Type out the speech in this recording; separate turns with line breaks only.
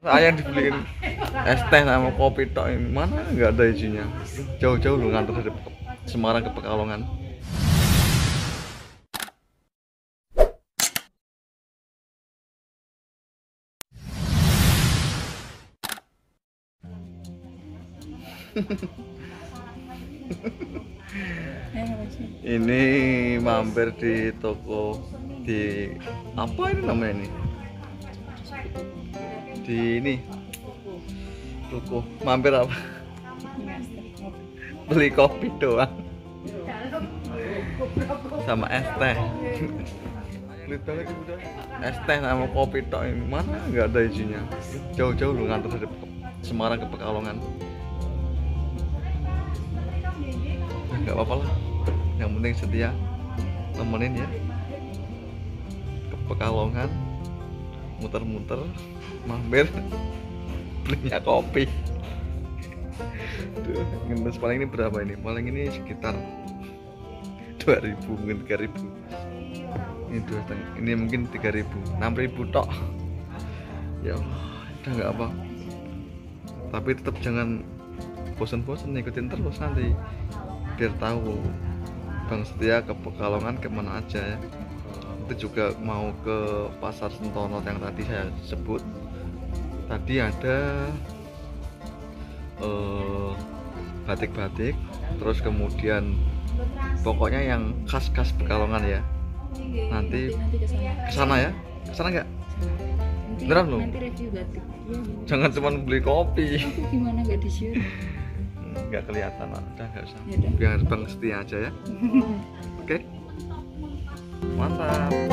Saya dibeliin es teh sama kopi tok ini mana nggak ada isinya. Jauh-jauh lu ngantar dari Semarang ke Pekalongan. Ini mampir di toko di apa ini namanya ini? Di ini. Toko mampir apa? Beli kopi doang. Sama es teh. Es teh sama kopi tok ini. Mana? Nggak ada isinya. Jauh-jauh lu ngantar dari Semarang ke Pekalongan. Nggak apa-apa lah. Yang penting setia. Temenin ya. Ke Pekalongan muter-muter mampir belinya kopi. Tuh, ngenes paling ini berapa ini? Paling ini sekitar 2000 mungkin 3000 ini dua ini mungkin 3000 6000 tok. Ya udah nggak apa tapi tetap jangan bosan-bosan ikutin terus nanti. Biar tahu Bang Setia ke Pekalongan ke mana aja ya itu juga mau ke pasar Sentono yang tadi saya sebut tadi ada eh, batik-batik terus kemudian pokoknya yang khas-khas Pekalongan ya nanti
nanti ke sana.
ke sana ya ke sana nggak Beneran lu?
nanti review batik. Iya, bener.
jangan cuma beli kopi
Aku gimana nggak
nggak kelihatan lah. udah nggak usah
Yaudah.
biar Bang Setia aja ya oke mantap